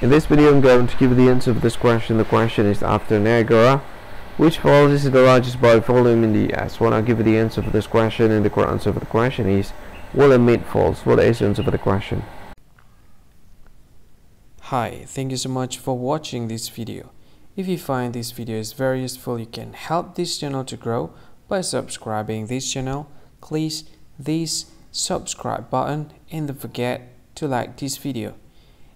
In this video I'm going to give you the answer for this question. The question is after Niagara, which falls is the largest by volume in the US? Well, I'll give you the answer for this question and the correct answer for the question is Willamette Falls. What is the answer for the question? Hi, thank you so much for watching this video. If you find this video is very useful, you can help this channel to grow by subscribing this channel. Please this subscribe button and don't forget to like this video.